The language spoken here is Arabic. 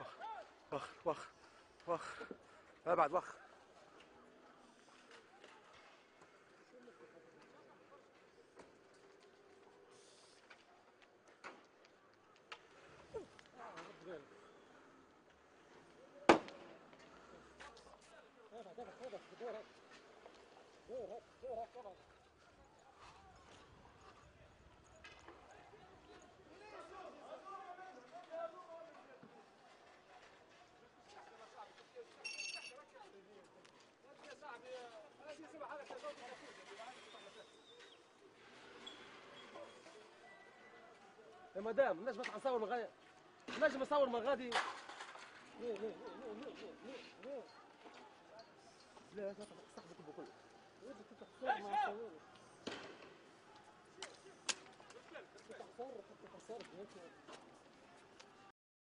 وخر وخر وخر وخر ابعد وخر Hold on, hold on, hold on. يا مدام نجم نصور من غادي نجم نصور من غادي. لا لا